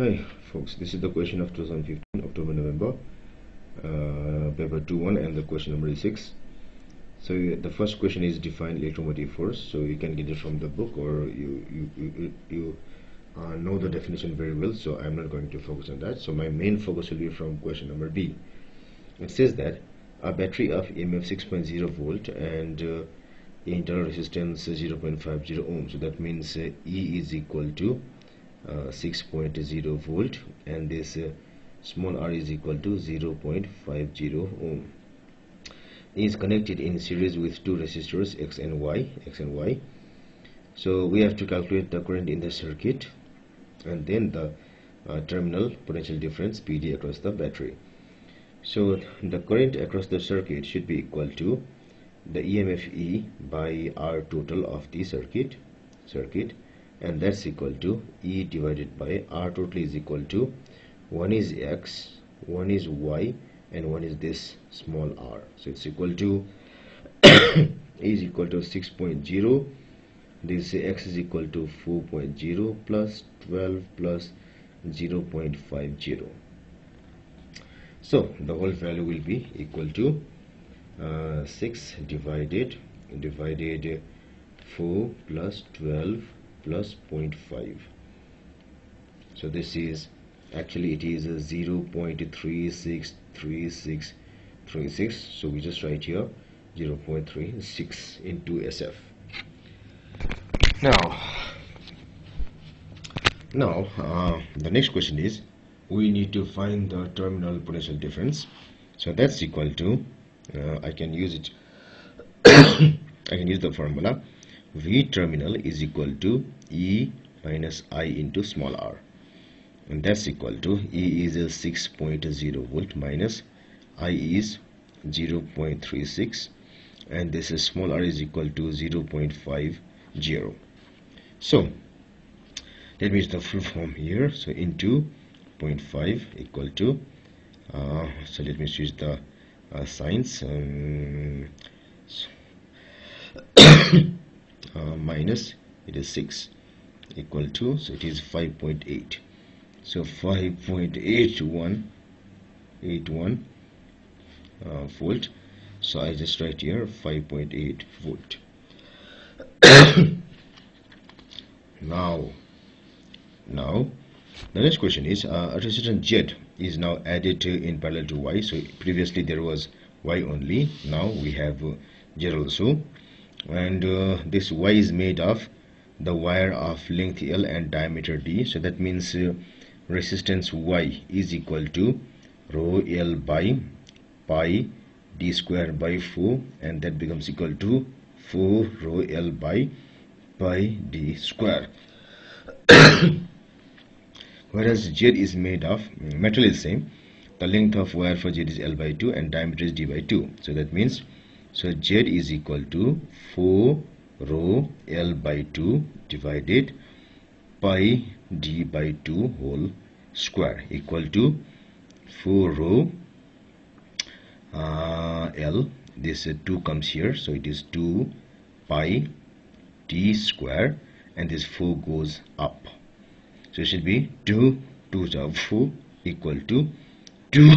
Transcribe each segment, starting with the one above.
Hi folks, this is the question of 2015 October November. Uh, paper 2-1 and the question number is 6 so the first question is define electromotive force. So you can get it from the book or you you, you, you uh, know the definition very well. So I'm not going to focus on that. So my main focus will be from question number B. It says that a battery of EMF 6.0 volt and uh, internal resistance 0.50 ohm. So that means uh, E is equal to 6.0 volt and this uh, small r is equal to 0.50 ohm. Is connected in series with two resistors x and y x and y. So we have to calculate the current in the circuit and then the uh, terminal potential difference PD across the battery. So the current across the circuit should be equal to the EMF E by R total of the circuit circuit and that's equal to E divided by R total is equal to 1 is X 1 is Y and 1 is this small r. So it's equal to is equal to 6.0 this x is equal to 4.0 plus 12 plus 0.50 so the whole value will be equal to uh, 6 divided divided 4 plus 12 plus 0.5 so this is actually it is a 0.363636 so we just write here 0.36 into SF now now uh, the next question is we need to find the terminal potential difference. So that's equal to uh, I can use it I can use the formula V terminal is equal to E minus I into small r. And that's equal to E is a 6.0 volt minus I is 0.36 and this is small r is equal to 0.50 so that means the full form here. So into 0.5 equal to uh, so let me switch the uh, signs. Um, so uh, minus it is 6 equal to so it is 5.8 so 5.81 81 uh, volt. So I just write here 5.8 volt. Now now the next question is uh, a resistant Z is now added in parallel to Y. So previously there was Y only. Now we have uh, Z also and uh, this Y is made of the wire of length L and diameter D. So that means uh, resistance Y is equal to rho L by pi D square by 4 and that becomes equal to 4 rho L by pi D square. Whereas Z is made of metal is same. The length of wire for Z is L by 2 and diameter is D by 2 so that means so Z is equal to 4 rho L by 2 divided pi D by 2 whole square equal to 4 rho uh, L. This uh, 2 comes here. So it is 2 pi D square and this 4 goes up. So it should be 2 2 are 4 equal to 2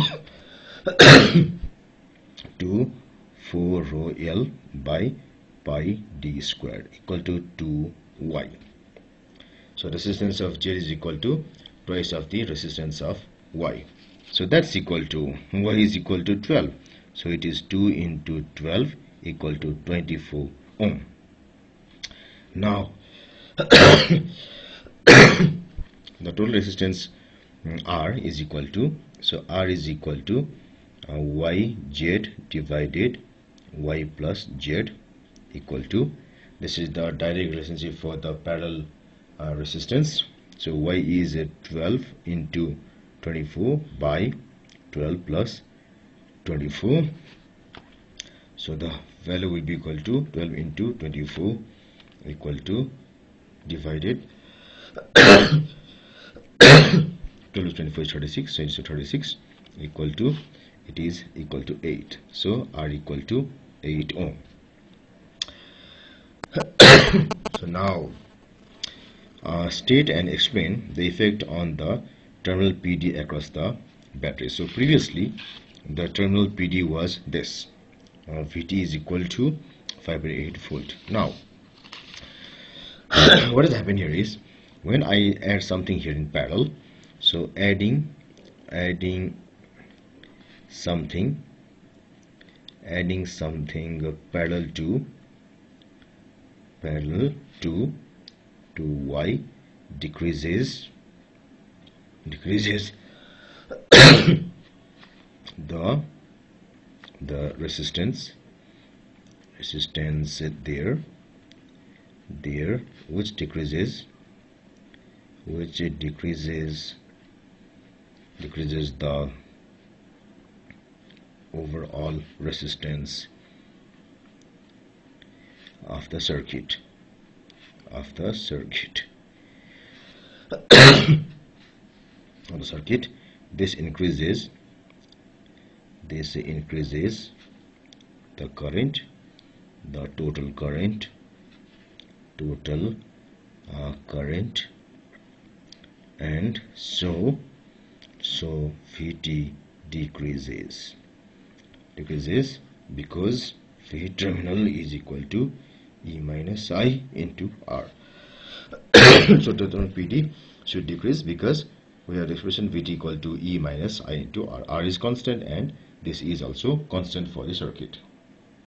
2 4 rho L by pi D squared equal to 2y so resistance of Z is equal to twice of the resistance of Y. So that's equal to Y is equal to 12 so it is 2 into 12 equal to 24 ohm. Now the total resistance um, R is equal to so R is equal to uh, YZ divided Y plus Z equal to this is the direct relationship for the parallel uh, resistance. So Y is uh, 12 into 24 by 12 plus 24 so the value will be equal to 12 into 24 equal to divided 12 is 24 is 36 so it's 36 equal to it is equal to 8 so r equal to 8 ohm so now uh, state and explain the effect on the terminal PD across the battery. So previously the terminal PD was this uh, VT is equal to 5.8 volt. Now what has happened here is when I add something here in parallel so adding adding something adding something parallel to parallel to to y decreases decreases the the resistance resistance there there which decreases which it decreases decreases the overall resistance of the circuit of the circuit. Of the circuit this increases this increases the current the total current total uh, current and so so Vt decreases decreases because V terminal is equal to E minus I into R. So total PD should decrease because we have the expression Vt equal to E minus I into R. R is constant and this is also constant for the circuit